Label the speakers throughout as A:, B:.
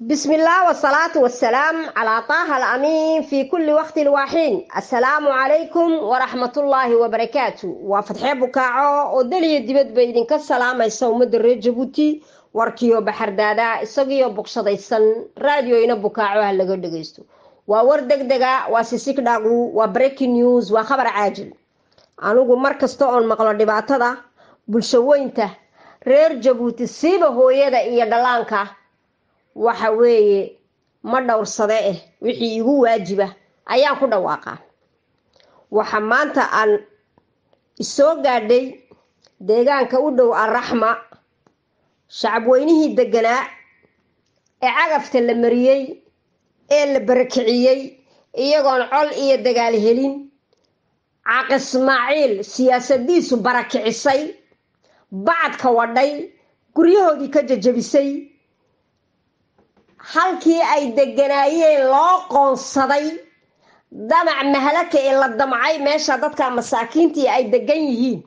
A: بسم الله والصلاة والسلام على طه الأمين في كل وقت الواحين السلام عليكم ورحمة الله وبركاته وفتح بكاعو ودلي دبد بيدين كالسلام يسو مدر جبوتي warkiyo baxardaada isagiyo bogsadaysan raadioyna bukaaco ha laga dhagaysto waa war degdega waa sisigdhagu waa breaking news waa khabar caajil anigu mar kasta oon maqlo dhibaatada bulshaweynta reer jabuuti siiba hooyada iyo dhallaanka waxa weeye ma dhowrsade eh wixii igu waajiba ayaan ku dhawaaqaa waxa maanta aan isoo gaadhay deegaanka u dhow alraxma shacabweynihii deganaa ee cagafta la mariyey ee la barakiciyey iyagoon col iyo dagaal helin caaq ismaaciil siyaasadiisu barakicisay bacadka wadhay guryahoodii ka jajabisay halkii ay deganaayeen loo qoonsaday damac mahalaka ee la damcay meesha dadka masaakiintii ay degan yihiin.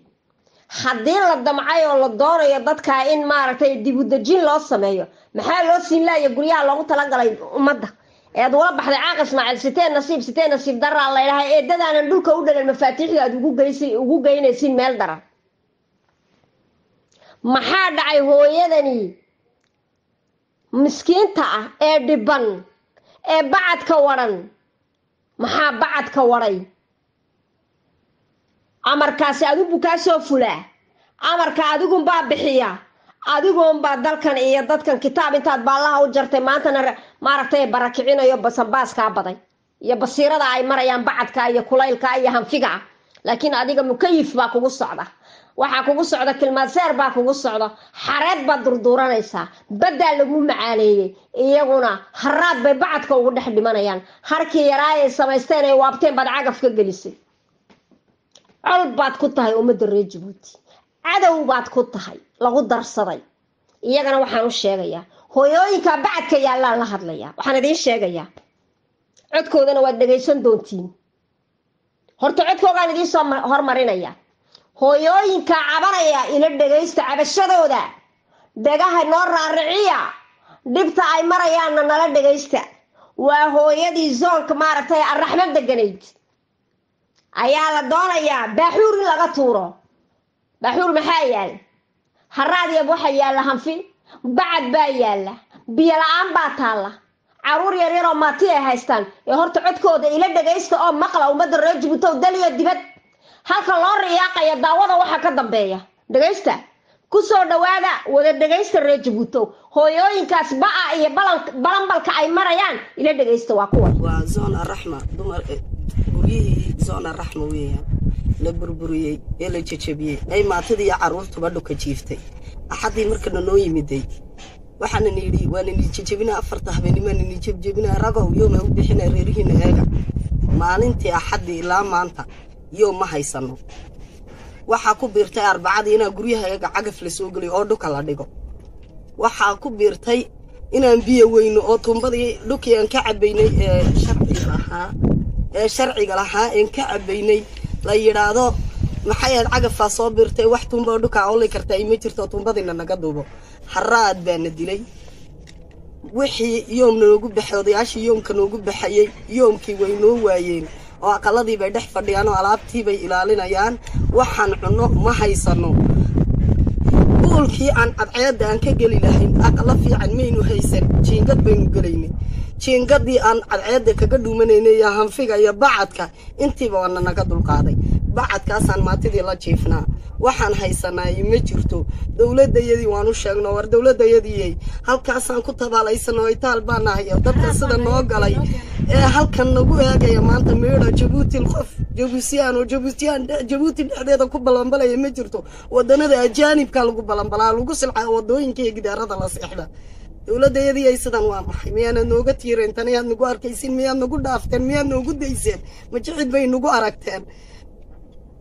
A: Haddii la damcay oo la doonayo dadkaa in maaragtay dibudejin loo sameeyo maxaa loo siin laaya guryaha loogu talagalay ummadda? Ead ula baxday caaq ismaaciil sitee nasiib sitee nasiib daraa laydhaha eedadaanan dhulka u dhalan mafaatiixda aad ugu geysa ugu geynaysin meel daran. Maxaa dhacay hooyadani miskiinta ah ee dhiban ee bacadka wadhan maxaa bacadka wadhay amarkaasi adigu kaa soo fulaa amarka adigunbaa bixiya adigunbaa dalkan iyo dadkan kitaab intaad baallaha u jartay maantana maaragtay barakicinayo basanbaaskaa baday iyo basiirada ay marayaan bacadka iyo kulaylka iyo hanfiga laakiin adiga mukayif baa kugu socda waxaa kugu socda kilmaadseer baa kugu socda. Xareed baad durduuranaysaa baddaa lagu macaaneeyey iyaguna haraad bay bacadka ugu dhex dhimanayaan. Harkii yaraa ay samaysteen ay waabteen baad cagaf ka gelisay. Col baad ku tahay ummadda reer jabuuti cadow baad ku tahay. Lagu darsaday. Iyagana waxaan u sheegayaa. Hooyooyinka bacadka yaallaan la hadlayaa. Waxaan idiin sheegayaa. Codkoodana waad dhegaysan doontiin. Horta codkoogaan idiin soo hormarinaya hooyooyinka cabanaya ila dhegaysta cabashadooda. Dhagaha noo raariciya dhibta ay marayaanna nala dhegaysta. Waa hooyadii zoonka maaragtay arraxmo deganayd. Ayaa la doonayaa baaxuur in laga tuuro. Baaxuur maxaa yaalla haraadiyab waxa yaalla hanfi bacad baa yaalla biyo la'aan baa taalla. Caruur yaryaroo maati ay haystaan? Ee horta codkooda ila dhagaysta oo maqla ummadda reer jabuutow daliyo dibad halka loo riyaaqaya daawada waxa ka dambeeya. Dhagaysta ku soo dhawaada wada dhagaysta reer jabuutow hooyooyinkaas ba'a iyo balanbalka ay marayaan ila dhagaysta waa kuwa.
B: Waa zoon araxma dumar guryihii zoon araxma weeyaan. La burburiyey ee la jejabiyey ay maatadii iyo dhuka jiiftay. Axaddii markana noo yimiday. Waxaana nidhi waanani jejabinaa afarta habeennimaanani jejabinaa ragow yooma u bixina reerihiina eega. Maalintii axaddii ilaa maanta yoo ma haysano. Waxaa ku biirtay arbacadii inaan guryaha eega cagaf la soo geliyo oo dhuka la dhigo. Waxaa ku biirtay inaan biyo weyno oo tuumbadii dhukii aan ka cabaynay ee sharciga lahaa ee sharciga lahaa een ka cabaynay la yidhaahdo maxay ahayd cagafaa soo biirtay? Wax tuumba oo dhukaa oli karta ay ma jirto tuumbadiina naga duubo. Haraad baana dilay. Wixii yoomna baxay odayaashii yoomka noogu baxayey yoomkii way noo waayeen oo aqaladii bay dhex fadhiyaan oo alaabtii bay ilaalinayaan. Waxaan cunno ma haysano. Buulkii aan cadceedda aan ka geli lahayn aqala fiican maynu haysan. Jiingad baynu gelaynay. Jiingadii aan cadceedda kaga dhuumanaynay iyo hanfiga iyo bacadka. Intiiba waana naga dulqaaday. Bacadkaasaan maatidii la jiifnaa. Waxaan haysanaay ma jirto. Dowladayadii waan u sheegno war dowladayadii halkaasaan ku tabaalaysanoo itaal baa nahay dadka sida noo galay ee halkan nagu eegaya maanta meedha jabuuti qof jabuusiyaan oo jabuutiyaan jabuuti dhexdeeda ku balanbalaya ma jirto. Wadanada ajaanibka lagu balanbalaa lagu silcaa waddooyinka iyo gidaarada la seexda. Dowladayadii ay sidan waa maxay? Miyaanad nooga tiireen taniyaad nagu arkaysin miyaad nagu dhaafteen miyaad noogu dayseen ma jicid bay nagu aragteen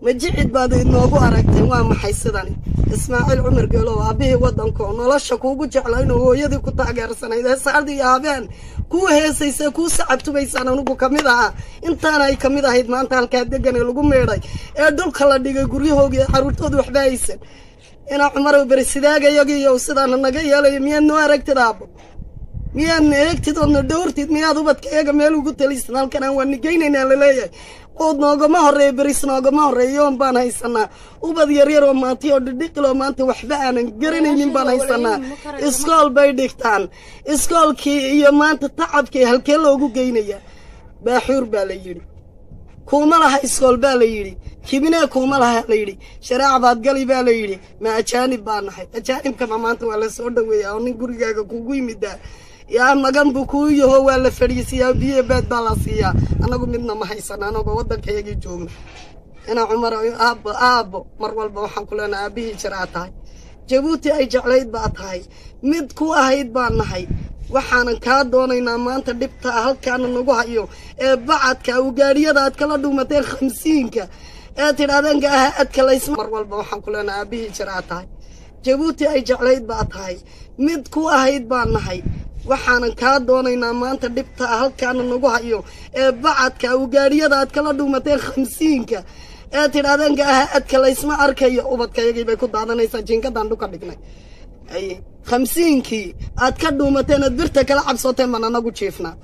B: ma jicid baad inoogu aragteen waa maxay sidani? Ismaaciil cumar geelow aabbihii waddanka nolosha kuugu jecla inuu hooyadii ku taageersanayd heesaardii aabeen kuu heesaysa kuu sacabtubaysaan anugu ka mid ahaa. Intaana ay ka mid ahayd maanta halkaa degane lagu meedhay. Ee dhulka la dhigay guryahoogii carruurtooda waxba haysan. Inaa cumarow beri sidaagayagiiyo sidaana naga yeelayo miyaad noo aragtid aabbo? Miyaadna eegtid oodna dhowrtid miyaad ubadkayaga meel ugu talisan halkan aan waa nigaynaynaa la leeyahay ood noogama horreeya beris noogama horreeya yoon baan haysanaa ubad yaryar oo maantay oo dhidhiqil oo maanta waxba aanan garanaynin baan haysanaa iskool bay dhigtaan. Iskoolkii iyo maanta tacabkii halkee loogu geynaya. Baaxuur baa la yidhi. Kuuma laha iskool baa la yidhi. Kibinee kuuma laha la yidhi. Sharaac baad gali baa la yidhi. Ma ajaanib baa nahay. Ajaanibkaba maanta waa la soo dhoweeyaa oo nin gurigaaga kugu yimidaa yaa magan buu kuu yaho waa la fadhiisiyaa biyo baad baa la siiyaa annagu midna ma haysana anagoo waddankayagii joogna inaa cumar aabbo aabbo mar walba waxaan ku leenahay aabbihii jiraa tahay jabuuti ay jeclayd baa tahay. Mid ku ahayd baan nahay. Waxaanan kaa doonaynaa maanta dhibta halkaana nagu hayo. Ee bacadka ugaadhiyada aad kala dhuumateen khamsiinka. Ee tidhahdeen gaaha adka laysma mar walba waxaan ku leenahay aabbihii jiraa tahay jabuuti ay jeclayd baa tahay. Mid ku ahayd baan nahay waxaanan kaa doonaynaa maanta dhibta halkaana nagu hayo ee bacadka ugaadhiyada aad kala dhuumateen khamsiinka. Ee tidhahdeen gaaha adka laysma arkayo ubadkayagii bay ku daadanaysaa jinkadaan dhuka dhignay. Khamsiinkii aad ka dhuumateen aad birta kala cabsooteen baan anagu jiifnaa.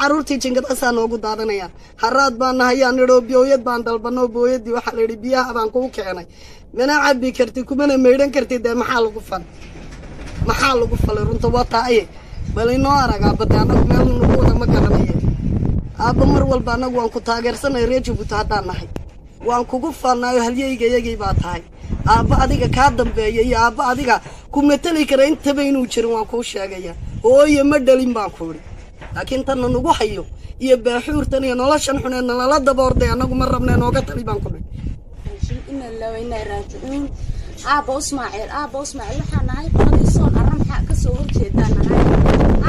B: Carruurtii jinkadaasaa noogu daadanayaan haraad baan nahayaan idhoo biyooyad baan dalbanoo booyadii waxaa la yidhi biyaha baan kuu keenay. Mana cabbi kartid kumana maydhan kartid dee maxaa lagu fal maxaa lagu falay runta waa taaye bal inoo arag aabade annagu meel nagu wada ma garanaye aabba mar walba annagu waan ku taageersanay reer jabuuti haddaan nahay waan kugu falnaayo halyaygayagii baa tahay aabba adiga kaa dambeeya iyo aabba adiga ku mateli kara intaba inuu jirin waan kuu sheegaya hooye ma dhalin baan ku idhi laakiin tanna nagu hayo iyo baaxuurtan iyo noloshan xunee nalala daboorday annagu ma rabnee nooga tali baan ku dhihi
C: aabba ismaaciil aabba ismaaciil waxaa nahay qoladii soon arramxa ka soo horjeedaa nahay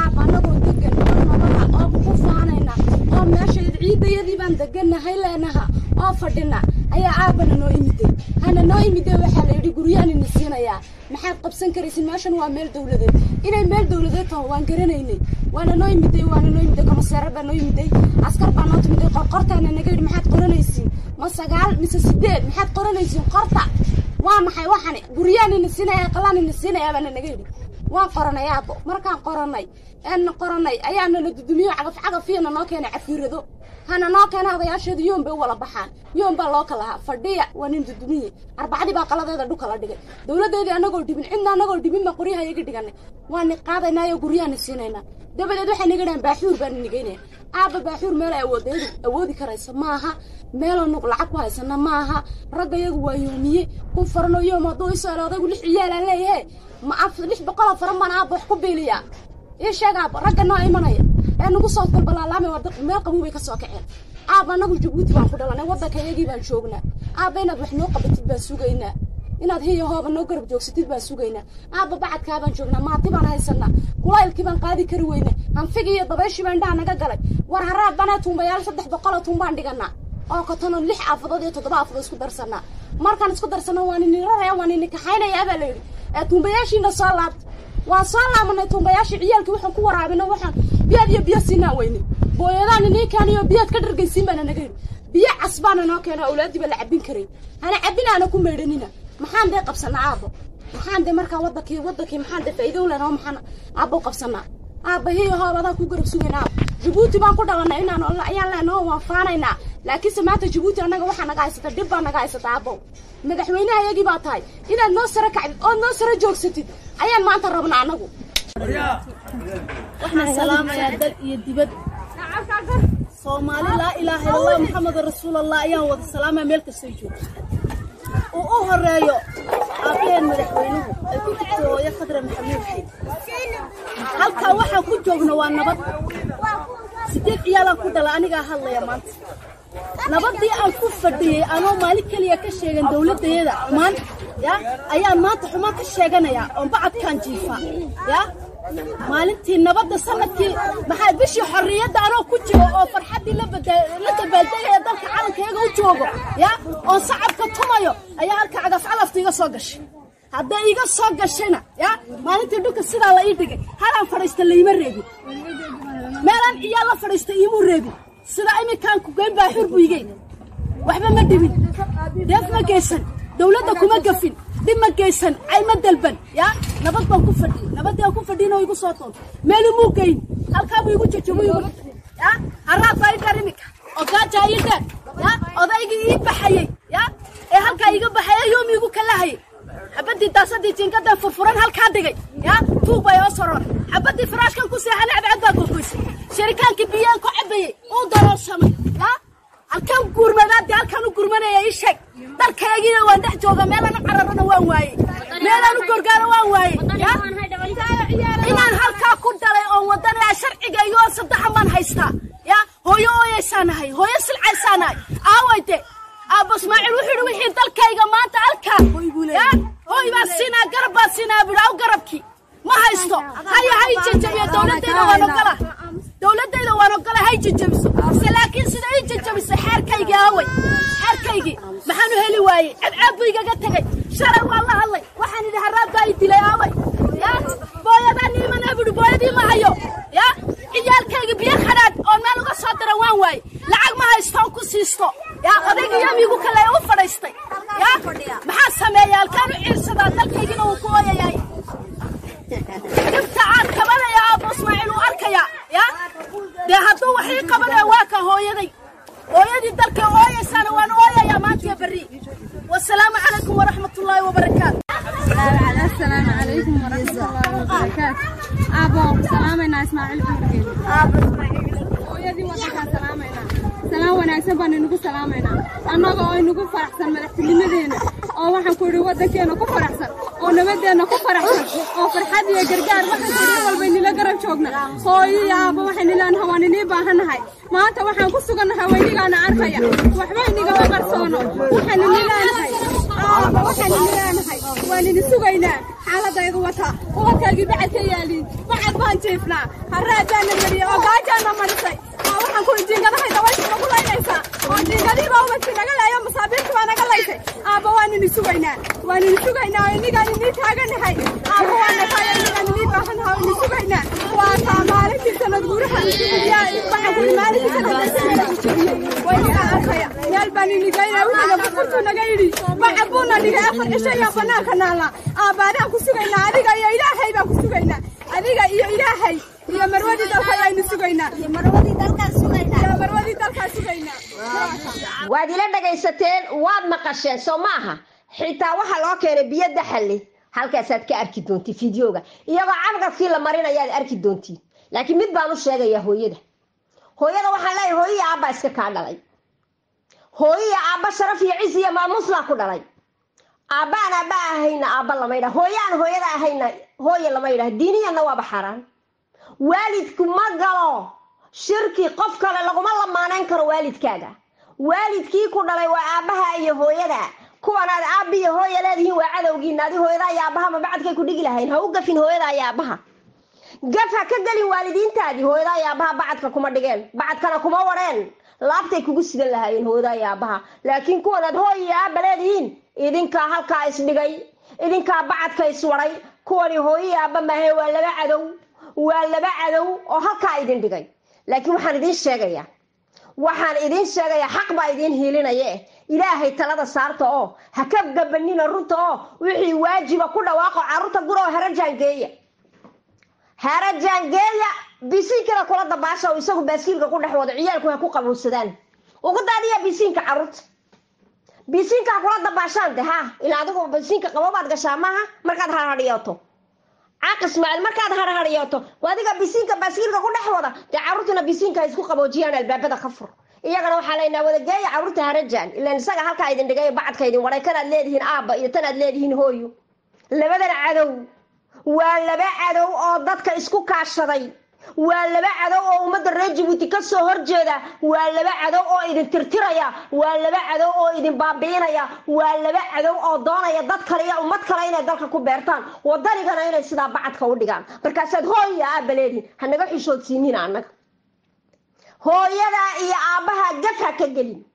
C: aabba annagoo degan oo nabada oo ku faanayna oo meesha ciidayadii baan degannahay leenaha oo fadhina ayaa aabbana noo imiday hana noo imiday waxaa la yidhi guryahan ina siinayaa maxaad qabsan karaysin meeshan waa meel dawladeed inay meel dawladeed taho waan garanaynay waana noo imiday waana noo imiday komisaare baa noo imiday askar baa noo timiday qorqortaana naga yidhi maxaad qoranaysiin ma sagaal mise sideed maxaad qoranaysiin qorta waa maxay waxani guryaan ina siinaya qalaan ina siinaya baana naga yidhi waan qoranay aabbo markaan qoranay een qoranay ayaana na dudumiyo cagaf cagafiyana noo keenay cafiirado hana noo keena odayaasheedu yoon bay u wala baxaan yoon baa loo kalahaa fadhiya waa nin dudumiye arbacadii baa qaladeeda dhuka la dhigay dowladdeedii annagoo dhibin cidna annagoo dhibin baa qoryaha iyaga dhiganay waani qaadaynaayo guryahaana siinaynaa dabadeed waxay naga dhahan baaxuur baana nigaynaya aabba baaxuur meel ay awoodayadu awoodi karaysa maaha meeloo nuq lacag ku haysana maaha ragga iyagu waa yoomiye ku faranoo yoom hadduu isoo elo odaygu lix ciyaalaan leeyahe ma af lix boqoloo faran baan aabba wax ku biiliyaa ii sheeg aabba ragga noo imanaya ee nagu soo dalbalaalaamay waa meel qabow bay ka soo kaceen aabba annagu jabuuti baan ku dhalanay waddanka iyagii baan joognaa aabba inaad wax noo qabatid baan sugaynaa inaad hiya hooba noo garab joogsatid baan sugaynaa aabba bacadkaa baan joognaa maati baan haysanaa kulaylkii baan qaadi kari weyne hanfigii iyo dabayshii baa indhaha naga galay war haraad banaa tuumbayaal saddex boqoloo tuumbaan dhiganaa oo katono lix aafadood iyo toddoba aafadood isku darsanaa markaan isku darsana waan ini raraya waan ini kaxaynayaa baa la yidhi ee tuumbayaashiina soo laabta waan soo laabanay tuumbayaashii ciyaalkii waxaan ku waraabina waxaan biyaad iyo biyo siinaa weyne booyadaan inii kaaniyo biyaad ka dhargaysiin baana naga yidhi biyo cas baana noo keena awlaadii baa la cabbin karay hana cabbin aana ku maydhanina محان ده قبسنا محمد محان ده مركا محمد وضكي محان ده محمد لنا ومحان عابو قبسنا عابو هي هو بدا كو قرب سوينا جبوتي بان قد لنا إنا نقول ايان لنا وفانينا لكن سمعت جبوتي أنا وحا نقايسة دبا نقايسة عابو مدح وينا يجي باتاي. إنا نوسرا كعب أو نوسرا جوك ستد ايان ما انتربنا عنه إحنا سلام يا
D: دل يا دبد نعم، صومالي لا إله إلا الله محمد رسول الله ايان وضع السلامة ملك السيجور uu u horeeyo aabbaheen madaxweynuhu ay ku jirto hooyo khadra maxamuud xeyd halkaa waxaan ku joogno waa nabad. Sideed ciyaalaan ku dhala anigaa hadlaya maanta. Nabadii aan ku fadhiyey anoo maalin keliya ka sheegan dowladdayada xumaan ya ayaan maanta xumaan ka sheeganayaa oon bacadkaan jiifaa ya maalintii nabadda sannadkii maxaa bishii xorriyadda anoo ku jiro oo farxaddii la dabaaldegaya dalka calankayaga u joogo ya oon sacabka tumayo ayaa halka cagaf calafta iga soo gashay. Hadday iga soo gashayna ya maalintii dhulka sidaa la ii dhigay. Halaan fadhiista layma reebin. Meelaan iyaa la fadhiista iimuu reebin. Sida iminkaan ku geyn baa xur buu igey waxba ma dhibin. Deef ma geysan ma geysan cay ma dalban ya nabad baan ku fadhiyey nabadii aan ku fadhiyin oo igu soo toonto meel imuu geyn halkaa buu igu jajabo igu ya haraad baa i dhar imika oo gaaja ii dheer ya odaygii ii baxayey ya ee halkaa iga baxayay yoom igu kalahayay xabadii daasadii jinkadan furfuran halkaa dhigay ya tuug bay oo soror xabadii firaashkan ku seexan cadcad baa gogoysay sharikaankii biyaan ku cabayey uu dalooshamay ya halkan gurmadaadii halkan u gurmanaya ii sheeg dalkaygiina waan dhex jooga meelaan u cararana waan waayey. Meelaan u gorgaana waan waayey ya inaan halkaa ku dhalay oon wadanaya sharciga iyo saddexan baan haystaa ya hooyo ooyaysaanahay hooyo silcaysaanahay. Aaway de aabbo ismaaciil wuxuu yidhi wixii dalkayga maanta halkaa ya hooy baa siinaa garab baa siinaa bidhi aw garabkii ma haysto. Haya hay jajabiyo dowladayda waan ogola دولة دايلة وأنا قلها هاي جمس لكن سيدا هاي جمس حار كيجي هاوي حار كيجي. محانو هلي واي. عب عبوي قاقتكي شرع والله الله وحان إذا هراب داي دلي هاوي يا بويا داني من ابدو بويا دي ما هايو يا إيجال كيجي بيا خراد أو مالوغا صادر وان واي. لعاق ما هاي ستون كو سيستو. يا قديك يا ميقو كلا يوفر استي. يا محان سمي يا الكانو عرسدا تلقيجي نوكو يا يا يا intaaan kabanaya aabbo ismaaciil u arkaya ya dee hadduu waxii qabanaya waa ka hooyaday hooyadii dalkay ooyaysaana waan ooyaya maantiyo berri wasalaamu calaykum waraxmat ullaahi wabarakaatu
E: السلام عليكم ورحمة الله وبركاته أبو سلامنا إسماعيل بركين أبو إسماعيل ويدي وضعها سلامنا سلام ونعسبنا نقول سلامنا أنا قوي نقول فرح سلام لحتلنا دينا oo waxaan ku idhi waddankeena ku faraxsan. Oo nabadeenna ku faraxsan. Oo farxad iyo gargaar waxaan ku idhi walba inila garab joogna. Hooyo iyo aabba waxaan ilaahay waan inii baahannahay maanta waxaan ku sugannahay waynigaana arkaya. Waxba inigama qarsoono. Waxaan ini leenahay aabba waxaan ini leenahay waan ini sugaynaa xaaladaydu wata ubadkaagii bacad ka yaaliin bacad baan jiifnaa harraadaana mariyey oo gaajaana marisay oo waxaan ku jiingadahay dabaysha nagu laynaysaa oo jiingadiiba ubadkii naga leeyo masaabiirta baa naga laysay aabba waan ini sugaynaa waan ini sugaynaa oo inigaan inii taaganahay aabba waan nataaya inigaan inii baahanaha oo ini sugaynaa waa taa maalintii sanad guuraha yaa waxaan ku maalintii sanad arkaya meel baan inigaynaa wixiga bukurtuu naga yidhi bacad buuna dhigay afar cisho iyo bannaanka naala aabbaadaan ku sugaynaa adiga iyo ilaahay baan ku sugaynaa adiga iyo ilaahay iyo marwadii dalka ayaynu sugaynaa iyo marwadii dalkaan sugaynaa iyo marwadii dalkaan sugaynaa
A: waad ila dhagaysateen waad maqasheen soo maaha xitaa waxaa loo keenay biyo daxalle halkaasaad ka arki doonti fideoga iyagoo cabqadkii la marinayaad arki doontiin laakiin mid baan u sheegayaa hooyada hooyada waxaan leeyahay hooyiyo aabbaa iska kaa dhalay hooyiyo aabba sharaf iyo cis iyo maamuuslaa ku dhalay. Aabbaan aabba ahayna aabba lama yidhah hooyaan hooyada ahayna hooya lama yidhah diiniyanna waaba xaaraan waalidku ma galo. Shirki qof kale laguma lamaanayn karo waalidkaaga. Waalidkii ku dhalay waa aabbaha iyo hooyada. Kuwanaad aabbi iyo hooya leedihiin waa cadowgiina adi hooyada iyo aabbaha ma bacadkay ku dhigi lahayn. Ha u gafin hooyada iyo aabbaha gaf ha ka gelin waalidiintaadii. Hooyada iyo aabbaha bacadka kuma dhigeen. Bacadkana kuma wareen laabtay kugu sidan lahaayeen hooyada iyo aabbaha laakiin kuwanaad hooy iyo aabba leedihiin idinkaa halkaa isdhigay idinkaa bacadka iswaray kuwani hooyo iyo aabba maahe waa laba cadow waa laba cadow oo halkaa idin dhigay. Laakiin waxaan idiin sheegayaa waxaan idiin sheegayaa xaq baa idiin hiilinaye ilaahay talada saarta oo ha ka gabanina runta oo wixii waajiba ku dhawaaqo carruurta gura oo hara jaangeeya hara jaangeeya bisiinkana kula dabaasha oo isagu baaskiilka ku dhex wado ciyaalku ha ku qabowsadaan ugu daadiya bisiinka carruurta bisiinkaa kula dabaashaan de ha. Ilaa adigu bisiinka qabo baad gashaa maaha markaad harhadhiyooto caaq ismaaciil markaad harhadhiyooto adiga bisiinka baaskiilka ku dhex wada dee carruurtuna bisiinka ha isku qaboojiyaan albaabada ka fur iyagana waxaa laynaa wadageeya carruurta harajaan ilaan isaga halkaa idin dhigay bacadka idin waday kanaad leedihiin aabba iyo tanaad leedihiin hooyo. Labadan cadow. Waa laba cadow oo dadka isku kaashaday waa laba cadow oo ummadda reer jabuuti ka horjeeda waa laba cadow oo idin tirtiraya. Waa laba cadow oo idin baabi'inaya. Waa laba cadow oo doonaya dad kale iyo ummad kale inay dalka ku beertaan. Wadanigana inay sidaa bacadka u dhigaan. Markaasaad hooy iyo aabba leedihin. Hanaga xishoodsiinina annaga. Hooyadaa iyo aabbaha gaf ha ka gelin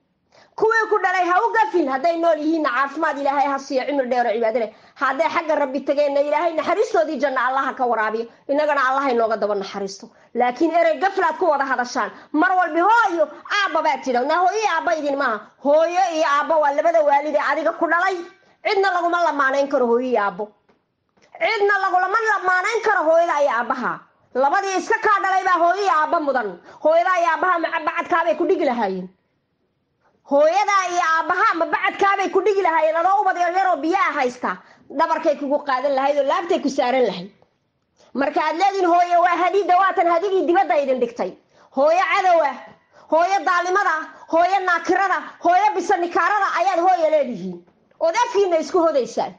A: kuwii ku dhalay ha u gafin hadday nool yihiinna caafimaad ilaahay ha siiyo cimri dheero cibaado leh. Hadday xagga rabbi tageenna ilaahay naxariistoodii janna allaha ka waraabiyo innagana allaha inooga daba naxariisto. Laakiin erey gaflaad ku wada hadashaan. Mar walbi hooyo aabba baad tidha na hooyo aabba idin maaha. Hooyo iyo aabba waa labada waalid ee adiga ku dhalay. Cidna laguma lamaanayn karo hooyo iyo aabbo. Cidna lagulama lamaanayn karo hooyada iyo aabbaha. Labadii iska kaa dhalay baa hooyo iyo aabba mudan. Hooyada iyo aabbaha macabacadkaabay ku dhigi lahaayeen hooyadaa iyo aabbaha ma bacadkaabay ku dhigi lahaayeen? Adoo ubad yaryaroo biyaha haysta. Dhabarkay kugu qaadan lahayd oo laabtay ku saaran lahayd. Marka aad leedihin hooye waa hadida waatan hadigii dibadda idin dhigtay. Hooyo cadowa hooyo daalimada hooyo naakirada hooyo bisanikaarada ayaad hooya leedihiin. Ood afkiina isku hodaysaan.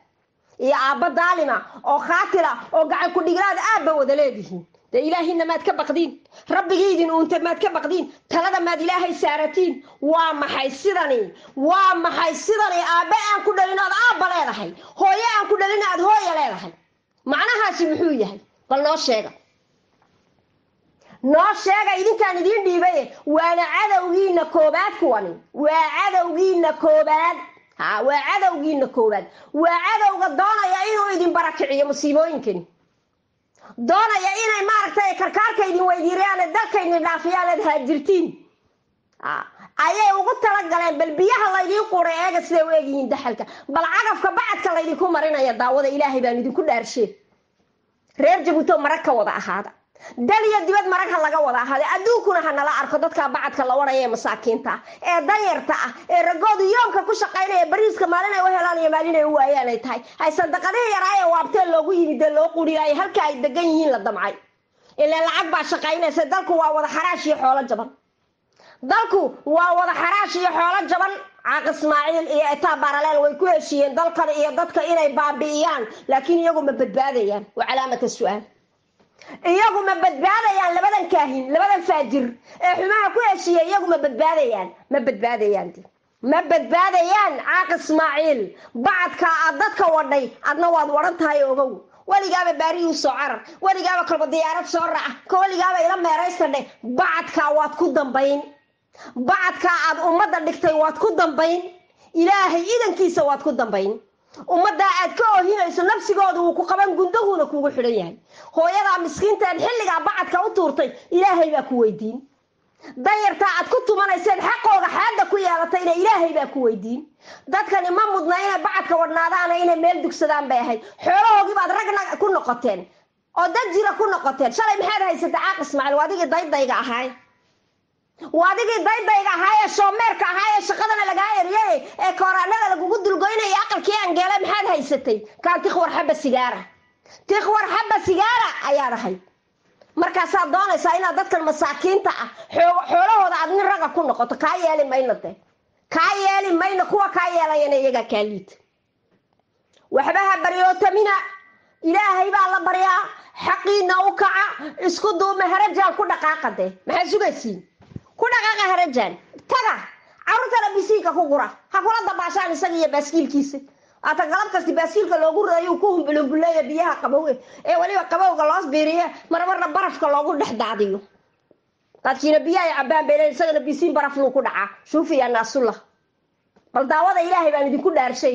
A: Iyo aabba daalima oo khaatila oo gacan ku dhiglaada aabba wada leedihiin dee ilaahiina maad ka baqdiin rabbigii idin uunta maad ka baqdiin talada maad ilaahay saaratiin. Waa maxay sidani? Waa maxay sidani? Aabbe aan ku dhalin ood aabba leedahay. Hooyo aan ku dhalin aad hooya leedahay. Macnahaasi muxuu yahay? Bal noo sheega. Noo sheega idinkaan idiin dhiibaye. Waana cadowgiina koobaad kuwani waa cadowgiina koobaad. Waa cadowgiina koobaad. Waa cadowga doonaya inuu idin barakiciyo musiibooyinkani doonaya inay maaragtay karkaarka idin weydiirayaan dalka idin dhaafiyaan aad haajirtiin ayay ugu talagaleen bal biyaha laydiin quuray eega siday u egyihiin daxalka. Bal cagafka bacadka laydinku marinaya daawada ilaahay baan idinku dhaarshe. Reer jabuuto marag ka wada ahaada dal iyo dibad marag ha laga wada ahaada adduunkuna ha nala arko dadka bacadka la wadhaya ee masaakiinta ee danyarta ah ee ragoodu yoomka ku shaqaynaya bariiska maalin ay u helaan iyo maalin ay u waayaan ay tahay. Hay sadaqadihii yaraaye waabtee loogu yimid ee loo quriyaayo halka ay degan yihiin la damcay. Ilaa lacag baa shaqaynaysa dalku waa wada xaraash iyo xoolo jaban. Dalku waa wada xaraash iyo xoolo jaban. Caaq ismaaciil iyo etaa baraleel way ku heshiiyeen dalkan iyo dadka inay baabi'iyaan laakiin iyagu ma badbaadayaan. Waa calaamata su'aal iyagu ma badbaadayaan labadan kaahin labadan faajir. Ee xumaha ku heshiiya iyagu ma badbaadayaan. Ma badbaadayaan ma badbaadayaan caaq ismaaciil. Bacadka aad dadka wadhay adna waad waran tahay ogow. Weligaaba baariyuu soo carar. Weligaaba kolba diyaarad soo raaca ka weligaaba ila meeraysta dheh bacadkaa waad ku dambayn. Bacadkaa aad ummadda dhigtay waad ku dambayn. Ilaahay idankiisa waad ku dambayn ummaddaa aad ka oohinayso nafsigooda wuu ku qaban gundahuuna kuugu xidhan yahay. Hooyadaa miskiintaad xilligaa bacadka u tuurtay ilaahay baa ku weydiin. Danyartaa aad ku tumanayseen xaqooga xaadda ku yeelatayna ilaahay baa ku weydiin. Dadkani ma mudna inay bacadka wadhnaadaana inay meel dugsadaan bay ahayd. Xoolahoogii baad ragna ku noqoteen oo dad jira ku noqoteen. Shalay maxaad haysatay caaq ismaaciil waa adigii daydayga ahaay waa adigii daydayga ahaay ee shoomeerka ahaay ee shaqadana lagaa eriyay ee kooraanada lagugu dulgoynaya aqalkii angeele maxaad haysatay? Kaan tikhwar xaba sigaara. Tikhwar xaba sigaara ayaad ahayd markaasaad doonaysaa inaad dadkan masaakiinta ah xoolahooda aad nin raga ku noqoto kaa yeeli mayno de kaa yeeli mayno kuwa kaa yeelayana iyagaa kaa liita waxba ha baryootamina ilaahay baa la baryaa xaqiina u kaca isku duuma harajaan ku dhaqaaqa de maxaad sugaysiin ku dhaqaaqa harajaan taga carruurtana bisiinka ku gura. Ha kula dabaashaan isaga iyo baaskiilkiisa. Haata galab kasti baaskiilka loogu raayuu ku humbulumbuleeya biyaha qabowe ee weliba qabowga loos biiriye marmarna barafka loogu dhex daadiyo. Dadkiina biyahay cabaan bay isagana bisiin barafluu ku dhacaa. Shuufiya naasulla. Bal daawada ilaahay baan idinku dhaarshay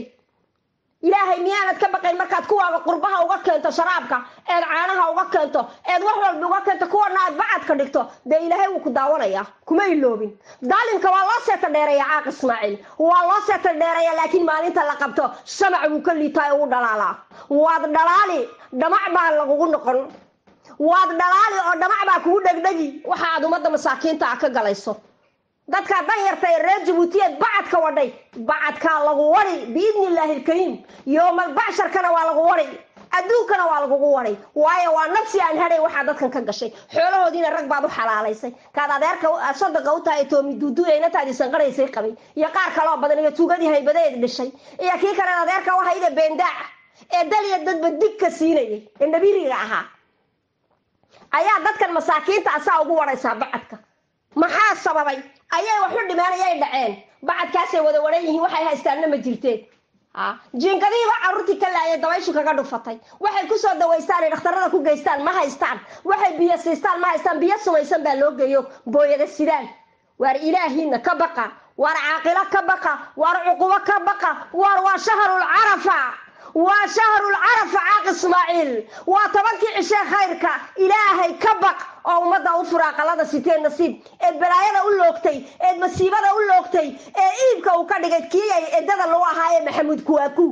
A: ilaahay miyaanad ka baqayn markaad kuwaaga qurbaha uga keento sharaabka eed caanaha uga keento eed wax walba uga keento kuwana aad bacadka dhigto dee ilaahay wuu ku daawanayaa kuma iloobin. Daalimka waa loo seeta dheereeya caaq ismaaciil. Waa loo seeta dheereeya laakiin maalinta la qabto shamac wuu ka liitaa uu dhalaalaa. Waad dhalaali dhamac baa lagugu noqon. Waad dhalaali oo dhamac baa kugu dhegdhegi. Waxa aad ummadda masaakiinta ah ka galayso dadka danyarta ee reer jabuutiyeed bacadka wadhay. Bacadkaa lagu wari biidni illaahi ilkariim yoomal bacsharkana waa lagu wari adduunkana waa lagugu waray. Waayo waa nafsi aan hadhay waxaa dadkan ka gashay. Xoolahoodiina rag baad u xalaalaysay. Kaad adeerka sadaqa u tahay toomi duuduuyaynataadii sanqaraysay qabay. Iyo qaar kaloo badan iyo tuugadii haybadeed dhishay iyo kii kaleed adeerka wahayda beendaaca ee daliya dadba digka siinayay ee nabiriga ahaa. Ayaa dadkan masaakiinta asaa ugu waraysaa bacadka maxaa sababay? Ayay waxu dhimeen ayay dhaceen. Bacadkaasay wada waran yihiin waxay haystaanna ma jirteen. Jiinkadihiiba carruurtii ka laayay dabayshu kaga dhufatay. Waxay ku soo dawaystaan ay dhakhtarada ku geystaan ma haystaan. Waxay biyo siistaan ma haystaan. Biyo sumaysan baa loo geeyo booyada sidaan. Waar ilaahiina ka baqa waar caaqilo ka baqa waar cuqubo ka baqa waar waa shahrul carafa. Waa shahrul carafa caaq ismaaciil. Waa tobankii cishee khayrka ilaahay ka baq oo ummadda u fura aqalada sitee nasiib eed balaayada u loogtay eed masiibada u loogtay ee iibka uu ka dhigay kii ay edada lagu ahaayee maxamuud kuwaaku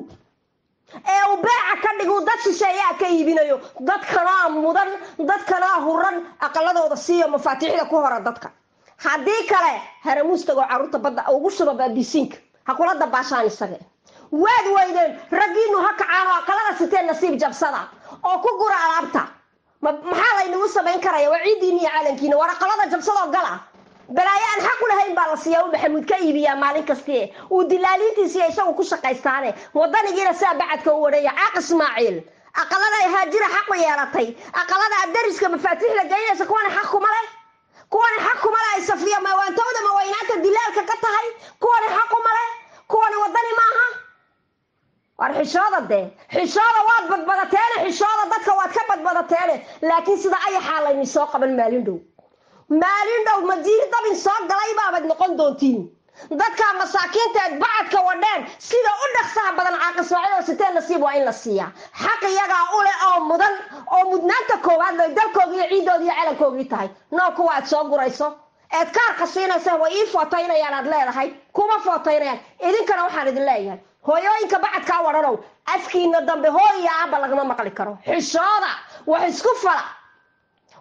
A: ee uu beeca ka dhigu dad shisheeyaa ka iibinayo dadkanaa mudan dadkanaa huran aqaladooda siiyo mafaatiixda ku hora dadka. Haddii kale haramuustagoo carruurta badda ugu shuba baabisiinka ha kula dabaashaan isaga. Waad weydeen raggiinu ha kacaano aqalada siteen nasiib jabsada oo ku gura alaabta maxaa laynagu samayn karaya? Waa ciiddiini iyo calankiina war aqalada jabsadoo gala. Balaayo aan xaq u lahayn baa la siiyaa u maxamuud ka iibiyaa maalin kastie uu dilaaliintiisiiyo isagu ku shaqaystaane. Wadanigiina saa bacadka u wareeya. Caaq ismaaciil. Aqalada ay haajira xaq u yeelatay. Aqalada dariska mafaatiixda geynaysa kuwani xaq kuma leh. Kuwani xaq kuma leh ay safiya mawaantowda mawaynaanta dilaalka ka tahay? Kuwani xaq kuma leh. Kuwani wadani maaha war xishooda dee xishooda waad badbadateene xishooda dadka waad ka badbadateene laakiin sida ayaxaa layni soo qaban maalin dhow. Maalin dhow madiir dabin soo galay baabad noqon doontiin. Dadka masaakiinta eed bacadka wadheen sida u dhaqsaha badan caaqismaaciil oo siteen nasiib waa in la siiyaa xaq iyagaa u leh oo mudan oo mudnaanta koowaad lay dalkooga iyo ciiddooda iyo calankoogii tahay. Noo kuwa aad soo gurayso. Eed kaarka siinaysa way ii footaynayaan aad leedahay. Kuma footaynayaan idinkana waxaan idin leeyahay hooyooyinka bacadkaa wadhanow afkiina dambe hooy iyo aabba lagama maqli karo. Xishooda wax isku fala.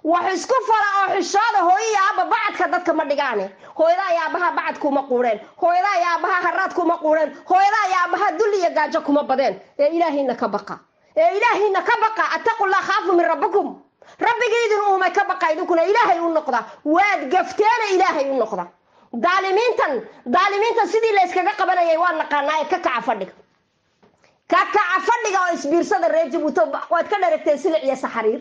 A: Wax isku fala oo xishooda hooyo iyo aabba bacadka dadka ma dhigaane. Hooyadaa iyo aabaha bacad kuma quureen. Hooyadaa iyo aabaha haraad kuma quureen. Hooyadaa iyo aabaha dulli iyo gaajo kuma badeen. Ee ilaahiina ka baqa. Ee ilaahiina ka baqa. Attaqullah khaafu min rabbikum. Rabbigii idin uumay ka baqa idinkuna ilaahay u noqda. Waad gafteena ilaahay u noqda daalimiintan daalimiintan sidii la yskaga qabanayay waa naqaanaa ee ka kaca fadhiga. Ka kaca fadhiga oo isbiirsada reer jabuuti waad ka dharagteen silic iyo saxariir.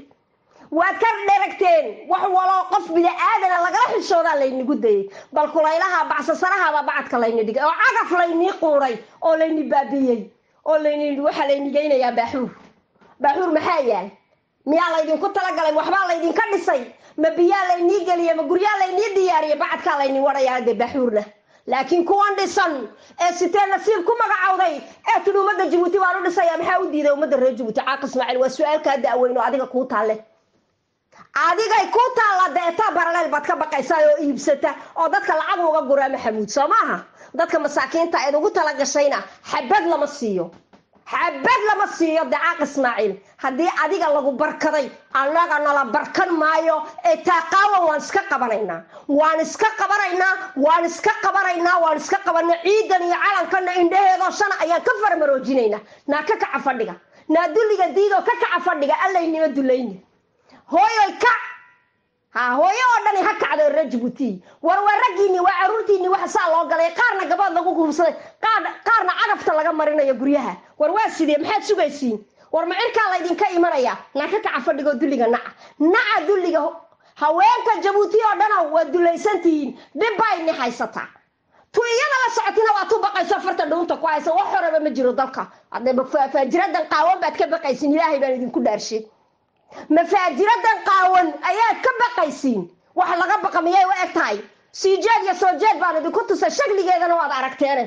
A: Waad ka dheragteen wax waloo qof bini-aadana lagala xishoodaa laynigu dayay bal kulaylaha bacsasarahabaa bacadka layni dhigay oo cagaf laynii quuray oo layni baabiyey oo layni waxaa laynigeynayaa baaxuur. Baaxuur maxaa yaal miyaa laydinku talagalay? Waxbaa laydinka dhisay? Ma biyaa laynii geliye ma guryaa laynii diyaariye bacadkaa layni wadhayaa dee baaxuurna. Laakiin kuwan dhisan ee sitee nasiib ku magacowday ee tun ummadda jabuuti waan u dhisaya maxaa u diiday ummadda reer jabuuti caaq ismaaciil waa su'aalkaa da-weyn oo adiga kuu taalle adigay ku taalla deetaa baraleel baad ka baqaysaa oo iibsata oo dadka lacag uga guraa maxamuud soo maaha dadka masaakiinta eed ugu talagashayna xabad lama siiyo xabad lama siiyo dacaaq ismaaciil. Haddii adiga lagu barkaday annaga nala barkan maayo ee taaqaawan waan iska qabanaynaa. Waan iska qabanaynaa waan iska qabanaynaa waan iska qabana ciidan iyo calankana indhaheedoo shana ayaan ka farmaroojinaynaa naa ka kaca fadhiga. Naa dulliga diidoo ka kaca fadhiga allaynima dulayni hooyoy kac ha hooyo oo dhani ha kacdo reer jabuuti war waa raggiini waa caruurtiini waxa saa loo galay. Qaarna gabood lagu guubsaday qaarna cagafta laga marinayo guryaha. War waa sidee? Maxaad sugaysiin? War macirkaa laydinka imanaya? Naa ka kaca fadhigoo dulliga naca. Naca dulliga haweenka jabuuti oo dhanow waa dulaysantihiin dhib baa ini haysataa tu iyada la socotina waa tu baqayso farta dhuunta ku haysa wax horeba ma jiro dalka. Faajiradan qaawan baad ka baqaysiin. Ilaahay baan idinku dhaarshay mafaajiradan qaawan ayaad ka baqaysiin. Wax laga baqa miyay u eg tahay sii jeed iyo soo jeed baan idinku tusay shakligeedana waad aragteene.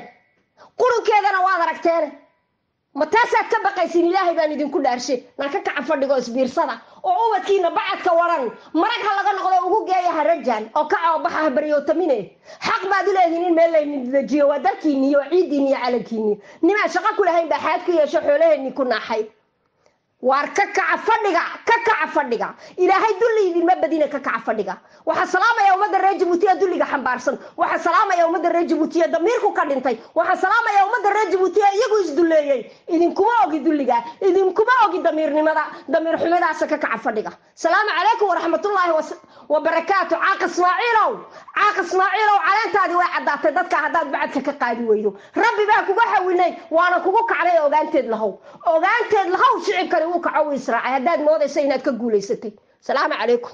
A: Qurunkeedana waad aragteene. Ma taasaad ka baqaysiin ilaahay baan idinku dhaarshay naa ka kaca fadhigo isbiirsada. Oo ubadkiina bacadka waran. Marag ha laga noqdo ugu geeya harajan oo kaca baxa ha xaq baad u leedihiin in meel layni dejiyo waa dalkiini iyo ciiddiini iyo calankiini nimaan shaqo ku lahayn baa xaad ku yeesho xoolaheenni ku naaxay waar ka kaca fadhiga ka kaca fadhiga. Ilaahay dulli idinma badina ka kaca fadhiga. Waxaa salaamaya ummadda reer jabuutiya dulliga xambaarsan. Waxaa salaamaya ummadda reer jabuutiya damiirku ka dhintay. Waxaa salaamaya ummadda reer jabuutiya iyagu isdulleeyey idinkuma ogi dulliga idinkuma ogi damiirnimada damiir xumadaasa ka kaca fadhiga. Salaamu calaykum waraxmatullaahi wabarakaatu caaq ismaaciilow caaq ismaaciilow caleentaadii way caddaatay. Dadka haddaad bacadka ka qaadi weydo. Rabbi baa kuga xawilnay waana kugu kacday ogaanteed lahow. Ogaanteed lahow shicibkani uu kaco u israacay haddaad moodaysa inaad ka guulaysatay. Salaamu calaykum